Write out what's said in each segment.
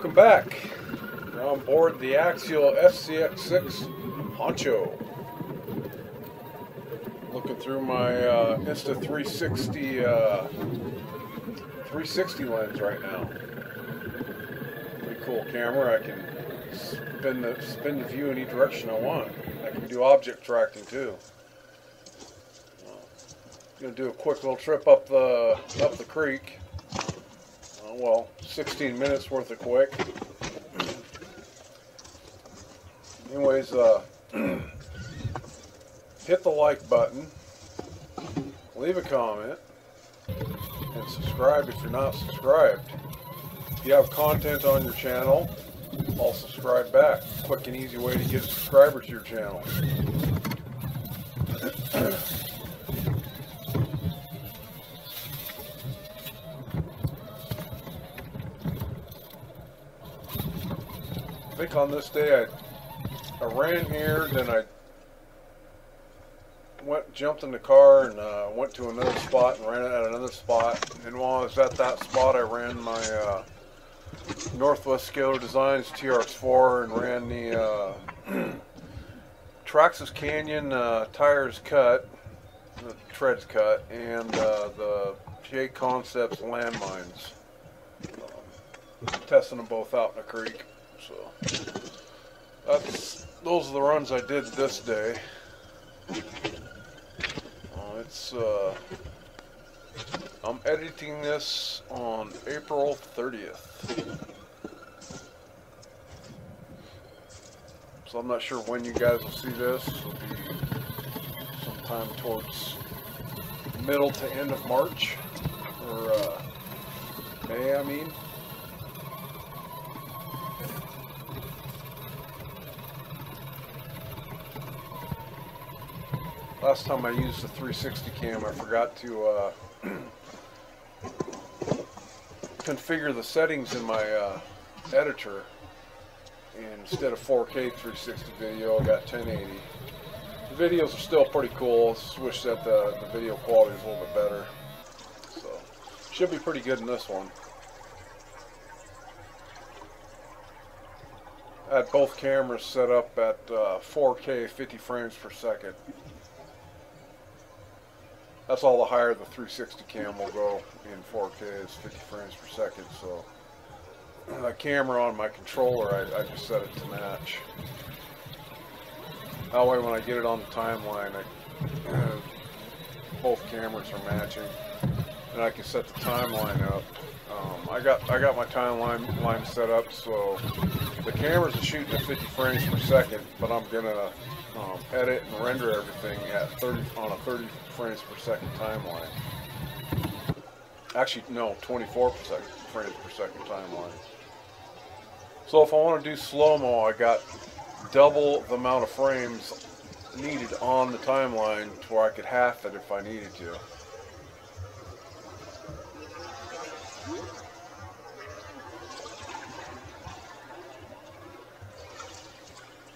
Welcome back. We're on board the Axial SCX6 Honcho. Looking through my uh, Insta 360 uh, 360 lens right now. Pretty cool camera. I can spin the spin the view any direction I want. I can do object tracking too. Gonna do a quick little trip up the up the creek. Well, 16 minutes worth of quick. Anyways, uh, hit the like button, leave a comment, and subscribe if you're not subscribed. If you have content on your channel, I'll subscribe back. Quick and easy way to get a subscriber to your channel. think on this day I, I ran here, then I went, jumped in the car and uh, went to another spot and ran at another spot. And while I was at that spot, I ran my uh, Northwest Scalar Designs TRX4 and ran the uh, Traxxas Canyon uh, tires cut, the treads cut, and uh, the J Concepts landmines. Testing them both out in the creek. So that's those are the runs I did this day. Uh, it's uh, I'm editing this on April 30th. So I'm not sure when you guys will see this. It'll be sometime towards middle to end of March or uh, May, I mean. Last time I used the 360 cam, I forgot to uh, configure the settings in my uh, editor. And instead of 4K 360 video, I got 1080. The videos are still pretty cool. Just wish that the, the video quality is a little bit better. So, should be pretty good in this one. I had both cameras set up at uh, 4K 50 frames per second. That's all the higher the 360 cam will go in 4K is 50 frames per second. So the camera on my controller, I, I just set it to match. That way when I get it on the timeline, I, uh, both cameras are matching. And I can set the timeline up. Um, I got I got my timeline line set up so the cameras are shooting at 50 frames per second, but I'm gonna um, edit and render everything at 30 on a 30 frames per second timeline. Actually, no, 24 per second, frames per second timeline. So if I want to do slow-mo, I got double the amount of frames needed on the timeline to where I could half it if I needed to.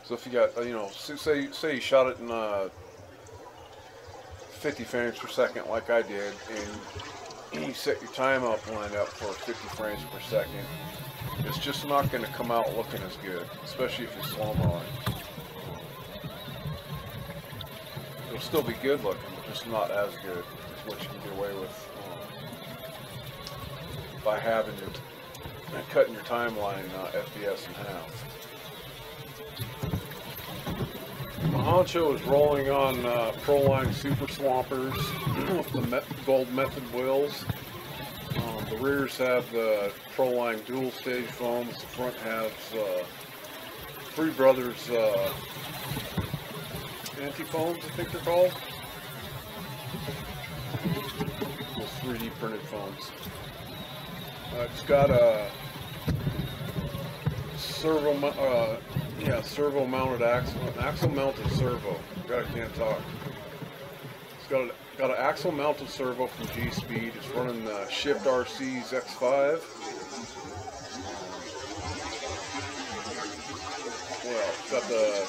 So if you got, uh, you know, say say you shot it in uh, 50 frames per second like I did, and you set your time up line up for 50 frames per second, it's just not going to come out looking as good, especially if you're slow-mo It'll still be good looking, but just not as good as what you can get away with um, by having your, cutting your timeline uh, FPS in half. The Honcho is rolling on uh, Proline Super Swampers with the gold method wheels. Um, the rears have the Proline dual stage foams. The front has uh, Three Brothers uh, anti-foams, I think they're called. Those 3D printed foams. Uh, it's got a servo, uh, yeah, servo mounted axle, axle mounted servo. God, I can't talk. It's got a got an axle mounted servo from G Speed. It's running the Shift RC's X5. Well, got the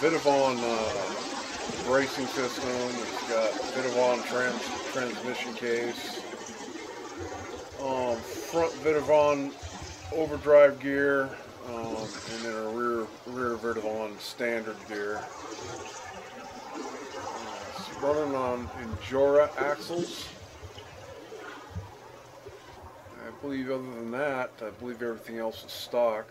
Vitavon uh, bracing system. It's got Vitavon trans transmission case. Um, front Vitavon overdrive gear, um, and then a rear rear Vitavon standard gear. Uh, it's running on Injora axles. I believe other than that, I believe everything else is stock.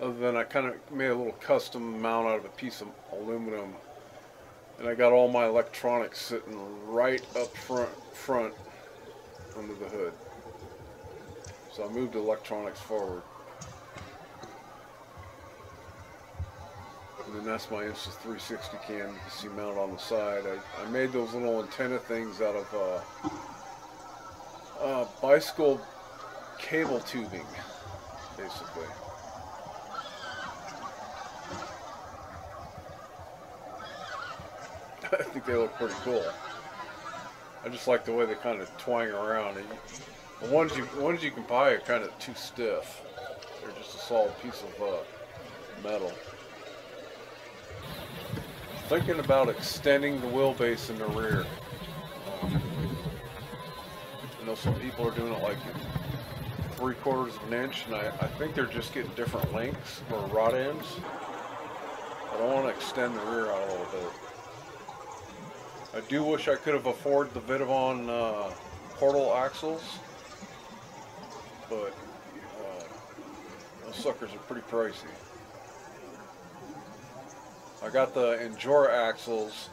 Other than I kind of made a little custom mount out of a piece of aluminum. And I got all my electronics sitting right up front, front under the hood. So I moved the electronics forward. And then that's my Insta 360 cam you can see mounted on the side. I, I made those little antenna things out of uh, uh, bicycle cable tubing, basically. I think they look pretty cool. I just like the way they kind of twang around. And the ones you ones you can buy are kind of too stiff. They're just a solid piece of uh, metal. Thinking about extending the wheelbase in the rear. Um, I know some people are doing it like three quarters of an inch, and I, I think they're just getting different lengths or rod ends. But I want to extend the rear out a little bit. I do wish I could have afforded the Vitavon uh, portal axles, but uh, those suckers are pretty pricey. I got the Injora axles,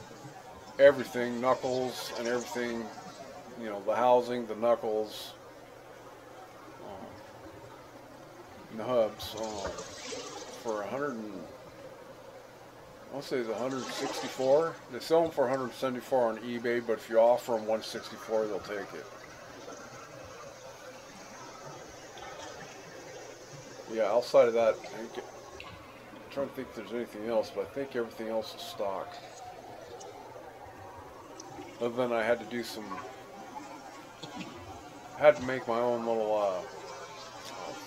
everything, knuckles and everything, you know, the housing, the knuckles, um, and the hubs uh, for a hundred and I'll say it's 164. They sell them for 174 on eBay, but if you offer them 164, they'll take it. Yeah, outside of that, trying to think if there's anything else, but I think everything else is stock. Other than I had to do some, had to make my own little uh,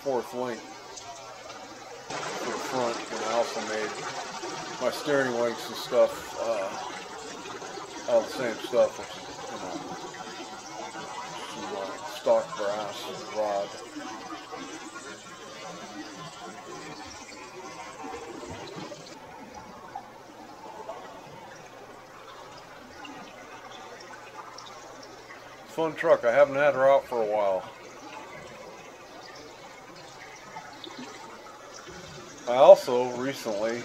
fourth link for the front, and I also made my steering links and stuff, uh, all the same stuff, which you know, some uh, stock brass and rod. Fun truck. I haven't had her out for a while. I also recently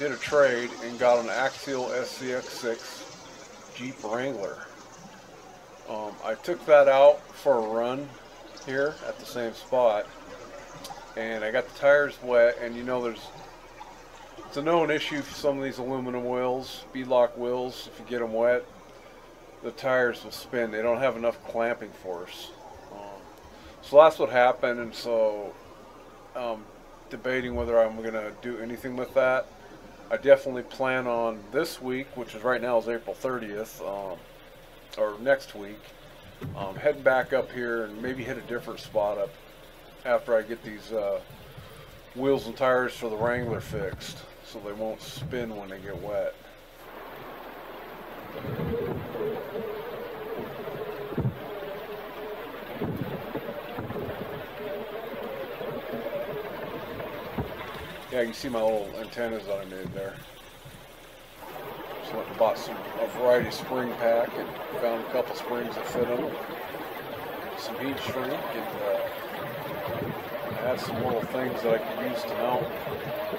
did a trade and got an Axial SCX6 Jeep Wrangler. Um, I took that out for a run here at the same spot and I got the tires wet and you know there's it's a known issue for some of these aluminum wheels, beadlock wheels, if you get them wet the tires will spin. They don't have enough clamping force. Um, so that's what happened and so um, debating whether I'm going to do anything with that. I definitely plan on this week, which is right now is April 30th, um, or next week, um, heading back up here and maybe hit a different spot up after I get these uh, wheels and tires for the Wrangler fixed so they won't spin when they get wet. Yeah, you can see my little antennas that I made there. Just went and bought some a variety spring pack and found a couple springs that fit them. Some heat shrink and uh, I had some little things that I could use to mount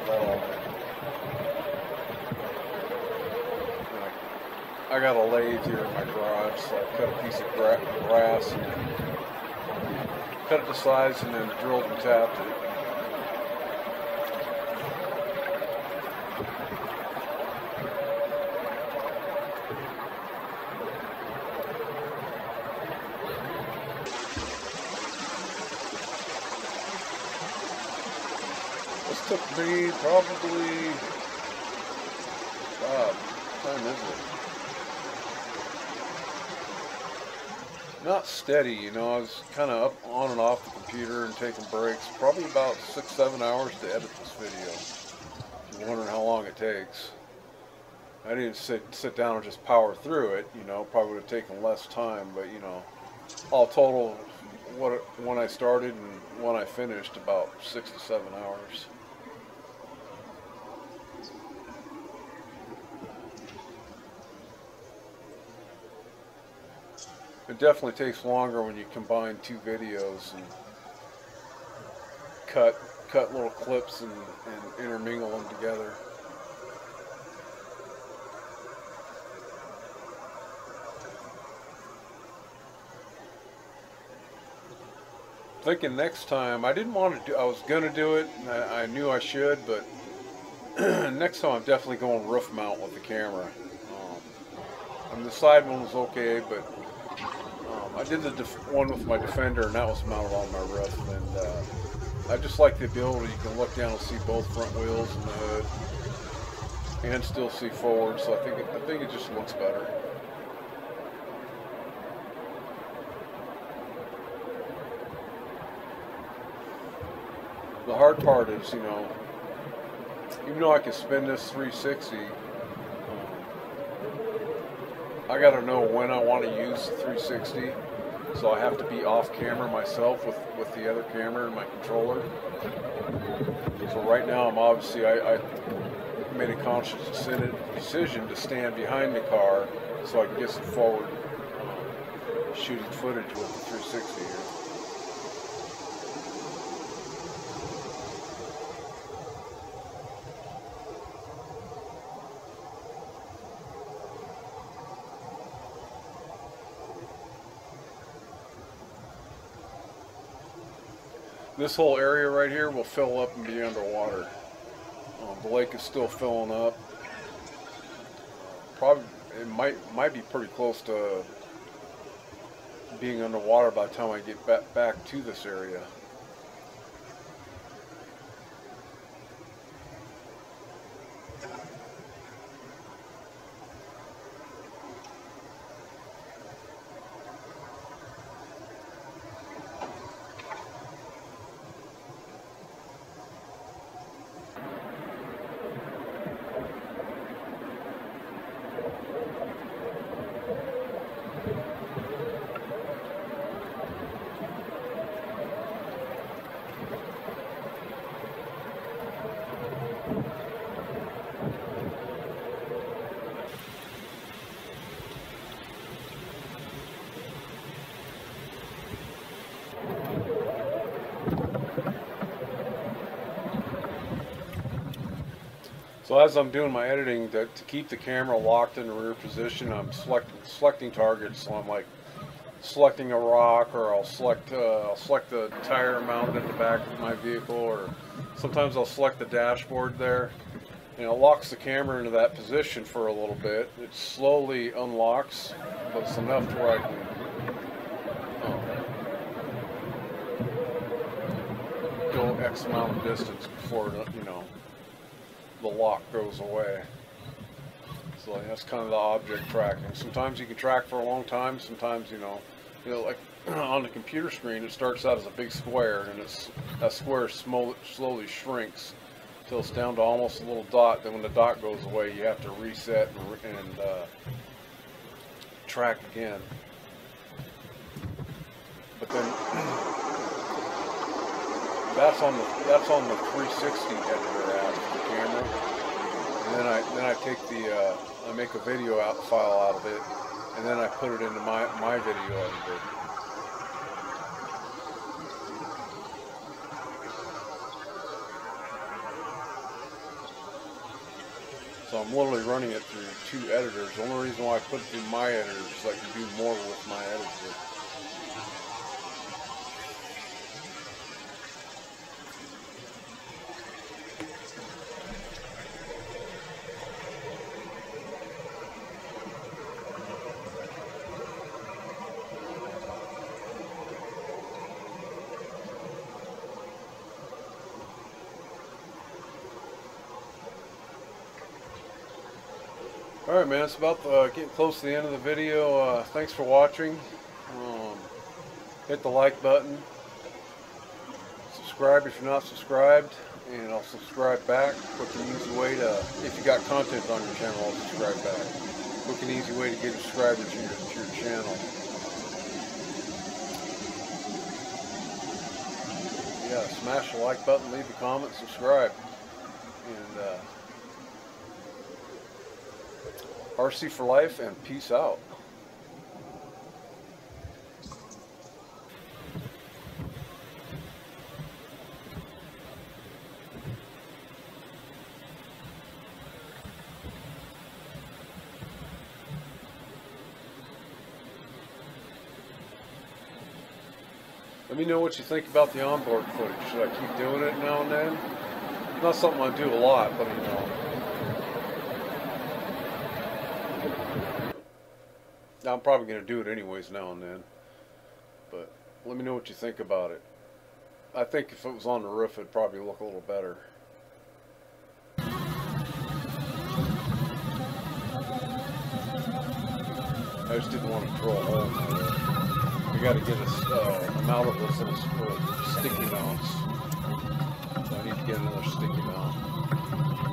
that I, got a lathe here in my garage, so I cut a piece of grass cut it to size and then drilled and tapped it. This took me probably, God, time is it? Not steady, you know, I was kind of up on and off the computer and taking breaks. Probably about six, seven hours to edit this video. I'm wondering how long it takes. I didn't sit, sit down and just power through it, you know, probably would have taken less time, but you know, all total, what when I started and when I finished about six to seven hours. It definitely takes longer when you combine two videos and cut cut little clips and, and intermingle them together. Thinking next time, I didn't want to do, I was going to do it, I, I, knew I should, but next time I'm definitely going roof mount with the camera. Um, and the side one was okay, but I did the one with my Defender, and that was mounted on my roof. And uh, I just like the ability you can look down and see both front wheels and the hood, and still see forward. So I think it, I think it just looks better. The hard part is, you know, even though I can spin this 360, I got to know when I want to use 360 so I have to be off camera myself with, with the other camera and my controller. So right now I'm obviously, I, I made a conscious decision to stand behind the car so I can get some forward uh, shooting footage with the 360 here. This whole area right here will fill up and be underwater. Um, the lake is still filling up. Probably it might might be pretty close to being underwater by the time I get back back to this area. So as I'm doing my editing, to, to, keep the camera locked in the rear position, I'm select, selecting targets. So I'm like selecting a rock, or I'll select uh, I'll select the tire mounted in the back of my vehicle, or sometimes I'll select the dashboard there. And it locks the camera into that position for a little bit. It slowly unlocks, but it's enough to where I can um, go X amount of distance before you know the lock goes away. So that's kind of the object tracking. Sometimes you can track for a long time. Sometimes, you know, you know, like on the computer screen, it starts out as a big square, and it's that square slowly shrinks until it's down to almost a little dot. Then when the dot goes away, you have to reset and, and uh, track again. But then that's on the that's on the 360 editor app camera, and then I then I take the uh, I make a video out file out of it, and then I put it into my my video editor. So I'm literally running it through two editors. The only reason why I put it through my editor is so I can do more with my editor. Alright man, it's about uh, getting close to the end of the video. Uh, thanks for watching. Um, hit the like button. Subscribe if you're not subscribed. And I'll subscribe back. Quick and easy way to, if you got content on your channel, I'll subscribe back. Quick and easy way to get subscribers to your, to your channel. yeah, smash the like button, leave a comment, subscribe. And uh, RC for life and peace out. Let me know what you think about the onboard footage. Should I keep doing it now and then? Not something I do a lot, but you know. I'm probably going to do it anyways now and then. But let me know what you think about it. I think if it was on the roof, it'd probably look a little better. I just didn't want to drill a hole. We got to get a, uh, a mount of those little sticky mounts. So I need to get another sticky mount.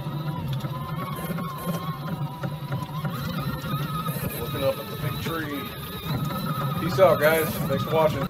Tree. Peace out, guys. Thanks for watching.